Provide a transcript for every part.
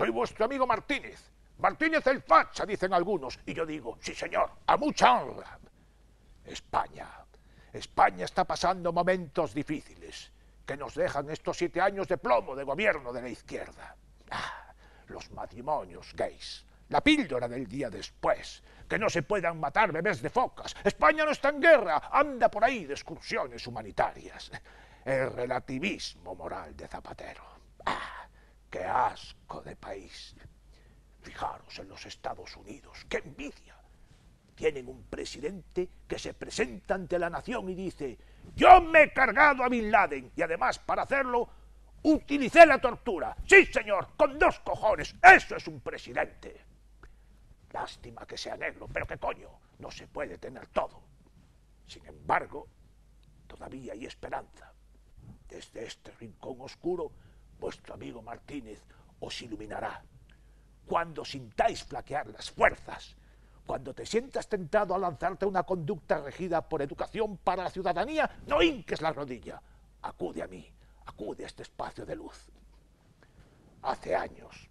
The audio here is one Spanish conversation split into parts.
Soy vuestro amigo Martínez. Martínez el facha, dicen algunos. Y yo digo, sí señor, a mucha honra. España. España está pasando momentos difíciles que nos dejan estos siete años de plomo de gobierno de la izquierda. Ah, los matrimonios gays, la píldora del día después, que no se puedan matar bebés de focas. España no está en guerra, anda por ahí de excursiones humanitarias. El relativismo moral de Zapatero. ¡Qué asco de país! Fijaros en los Estados Unidos, qué envidia. Tienen un presidente que se presenta ante la nación y dice, yo me he cargado a Bin Laden y además para hacerlo utilicé la tortura. Sí, señor, con dos cojones. Eso es un presidente. Lástima que sea negro, pero qué coño, no se puede tener todo. Sin embargo, todavía hay esperanza. Desde este rincón oscuro, vuestro amigo Martínez os iluminará. Cuando sintáis flaquear las fuerzas, cuando te sientas tentado a lanzarte una conducta regida por educación para la ciudadanía, no hinques la rodilla. Acude a mí, acude a este espacio de luz. Hace años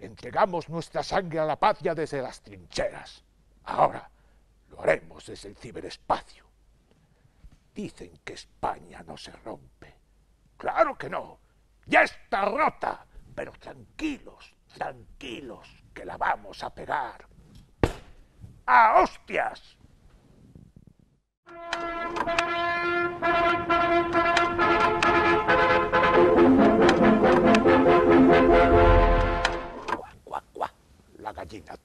entregamos nuestra sangre a la patria desde las trincheras. Ahora lo haremos desde el ciberespacio. Dicen que España no se rompe. Claro que no. Ya está rota. Pero tranquilos, tranquilos, que la vamos a pegar. ¡A hostias! Cuac, cuac, cuac. La gallina